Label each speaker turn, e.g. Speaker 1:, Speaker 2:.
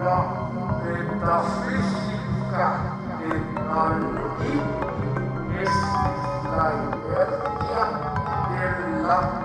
Speaker 1: la metafísica en Alguín es la inercia de la